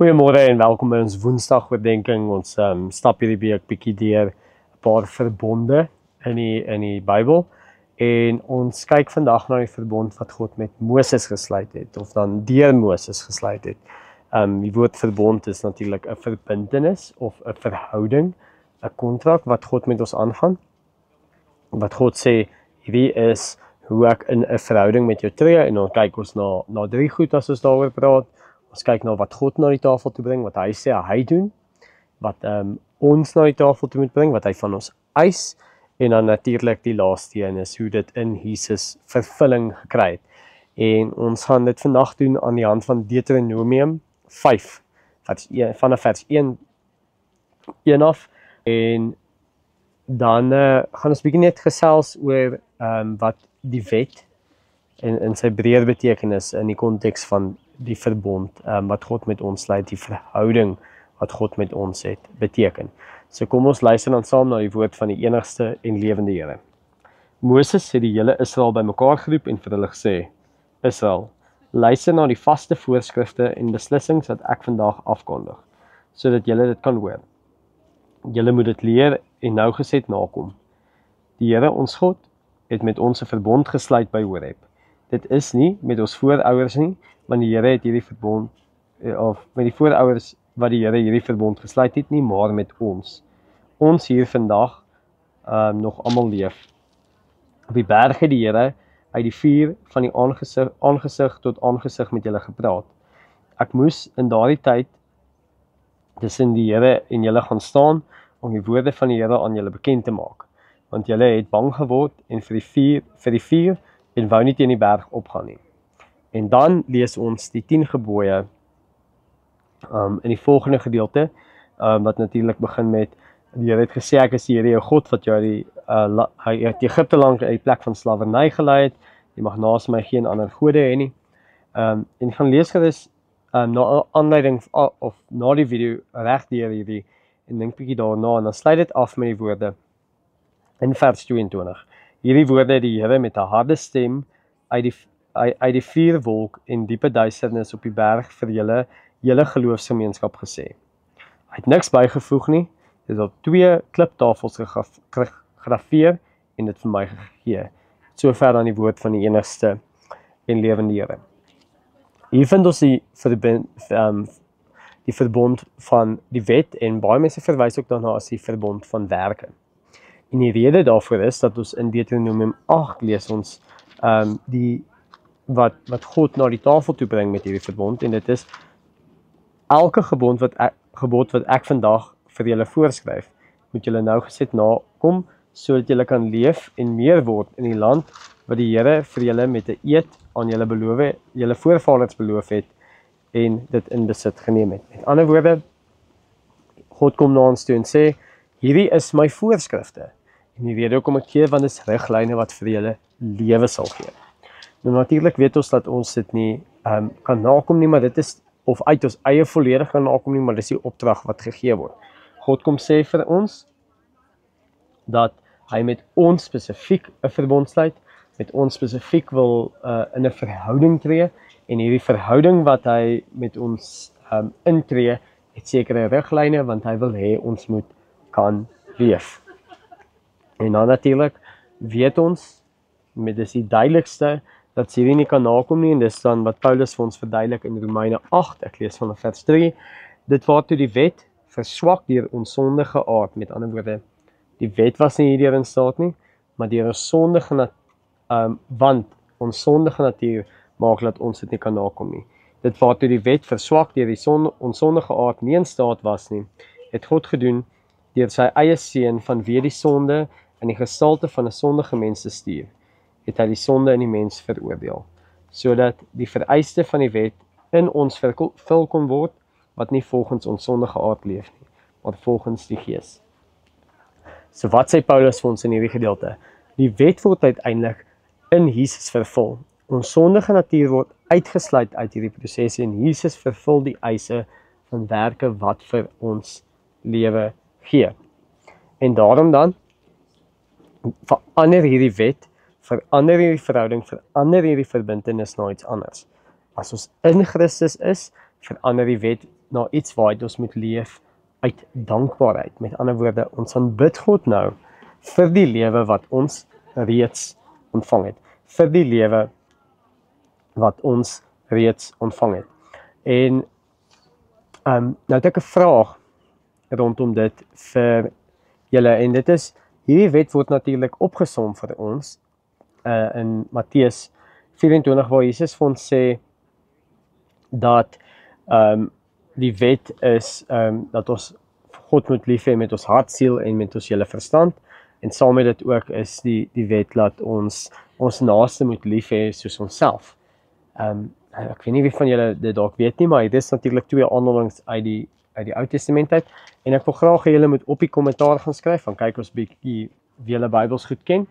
Goeiemôre en welkom by ons Woensdag oordenking. Ons um, stap hierdie week bietjie deur 'n paar verbonde in die in die Bybel en ons kyk vandag na die verbond wat God met Moses gesluit het of dan deur Moses gesluit het. Um die woord verbond is natuurlik 'n verbintenis of 'n verhouding, 'n kontrak wat God met ons aangaan. Wat God sê, hierdie is hoe ek in 'n verhouding met jou tree en dan kyk ons na na drie goed as ons daaroor praat. Ons kyk na wat God na die tafel toe bring, wat hy sê hy doen, wat ehm um, ons na die tafel toe moet bring, wat hy van ons eis en dan natuurlik die laaste een is hoe dit in Jesus vervulling gekry het. En ons gaan dit vandag doen aan die hand van Deuteronomium 5 wat vanaf vers 1 1 af en dan uh, gaan ons bietjie net gesels oor ehm um, wat die wet en in sy breër betekenis in die konteks van die verbond um, wat God met ons sluit, die verhouding wat God met ons het, beteken. So kom ons luister dan saam na die woord van die enigste en lewende Here. Moses het die hele Israel bymekaar geroep en vir hulle gesê: Israel, luister na die vaste voorskrifte en beslissings wat ek vandag afkondig, sodat julle dit kan hoor. Julle moet dit leer en nougeset nakom. Die Here ons God het met ons 'n verbond gesluit by Horeb. Dit is nie met ons voorouers nie, want die Here het hierdie verbond eh, of met die voorouers wat die Here hierdie verbond gesluit het nie maar met ons. Ons hier vandag ehm um, nog almal leef. Op die berge die Here uit die vuur van die aangesig aangesig tot aangesig met julle gepraat. Ek moes in daardie tyd tussen die Here en julle gaan staan om die woorde van die Here aan julle bekend te maak. Want julle het bang geword en vir die vuur vir die vuur en wou nie teen die berg opgaan nie. En dan lees ons die 10 gebooie um in die volgende gedeelte um wat natuurlik begin met die Here het gesê ek is die Here jou God wat jou die uh hy het Egipte lank uit die plek van slawerny gelei het. Jy mag naas my geen ander gode hê nie. Um en gaan lees gerus um na aanleiding of na die video reg deur hierdie en dink bietjie daarna en dan sluit dit af met die woorde in vers 22. Hierdie woorde het die Here met 'n harde stem uit die uit die vuurwolk en diepe duisternis op die berg vir julle hele geloofsgemeenskap gesê. Hy het niks bygevoeg nie. Dit is op twee kliptafels gegrafieer en dit vir my gegee. Sover dan die woord van die enigste en lewende Here. Hier vind ons die verbind um, die verbond van die wet en baie mense verwys ook daarna as die verbond van werke. En die rede daarvoor is dat ons in Deuteronomium 8 lees ons ehm um, die wat wat God na die tafel toe bring met hierdie verbond en dit is elke gebod wat ek, gebod wat ek vandag vir julle voorskryf moet julle nou geset nakom sodat julle kan leef en meer word in die land wat die Here vir julle met 'n eed aan julle beloof het julle voorvaders beloof het en dit in besit geneem het. Met ander woorde God kom na ons toe en sê hierdie is my voorskrifte en die rede hoekom ek gee want dit is riglyne wat vir julle lewe sal gee. Nou natuurlik weet ons dat ons dit nie ehm um, kan nakom nie, maar dit is of uit ons eie volledig kan nakom nie, maar dis die opdrag wat gegee word. God kom sê vir ons dat hy met ons spesifiek 'n verbond sluit, met ons spesifiek wil uh, in 'n verhouding tree en hierdie verhouding wat hy met ons ehm um, intree, het sekere riglyne want hy wil hê ons moet kan leef. En dan natuurlik weet ons met dis die duidelikste dat Siri nie kan nakom nie en dis dan wat Paulus vir ons verduidelik in Romeine 8. Ek lees van vers 3. Dit waartoe die wet verswak deur ons sondige aard, met ander woorde, die wet was nie hierdeur in staat nie, maar deur ons sondige nat um want ons sondige natuur maak dat ons dit nie kan nakom nie. Dit waartoe die wet verswak deur die son ons sondige aard nie in staat was nie, het God gedoen deur sy eie seun van wie die sonde in die gestalte van 'n sondige mens te stuur het hy die sonde in die mens veroordeel sodat die vereiste van die wet in ons vervul kon word wat nie volgens ons sondige aard leef nie maar volgens die gees. So wat sê Paulus vir ons in hierdie gedeelte? Die wet word uiteindelik in Jesus vervul. Ons sondige natuur word uitgesluit uit hierdie proses en Jesus vervul die eise van werke wat vir ons lewe gee. En daarom dan verander hierdie wet verander hierdie verhouding, verander hierdie verbintenis na iets anders. As ons in Christus is, verander die wet na iets waar ons moet leef uit dankbaarheid. Met ander woorde, ons aanbid God nou vir die lewe wat ons reeds ontvang het. Vir die lewe wat ons reeds ontvang het. En ehm um, nou het ek 'n vraag rondom dit vir julle en dit is hierdie wet word natuurlik opgesom vir ons uh in Matteus 24 waar Jesus vir ons sê dat ehm um, die wet is ehm um, dat ons God moet lief hê met ons hart, siel en met ons hele verstand en saam met dit ook is die die wet laat ons ons naaste moet lief hê soos onsself. Ehm um, ek weet nie wie van julle dit dalk weet nie, maar dit is natuurlik twee aanhalinge uit die uit die Ou Testament uit en ek wil graag hê julle moet op die kommentaar gaan skryf van kyk ons bietjie wie julle Bybels goed ken.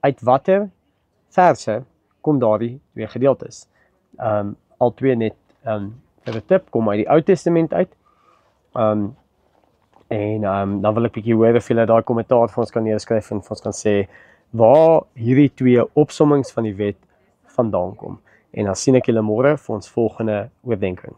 Uit watter verse kom daardie twee gedeeltes? Ehm um, al twee net ehm um, vir 'n tip kom uit die Ou Testament uit. Ehm um, en ehm um, dan wil ek bietjie hoor of julle daai kommentaar vir ons kan neerskryf en vir ons kan sê waar hierdie twee opsommings van die wet vandaan kom. En dan sien ek julle môre vir ons volgende oordeenking.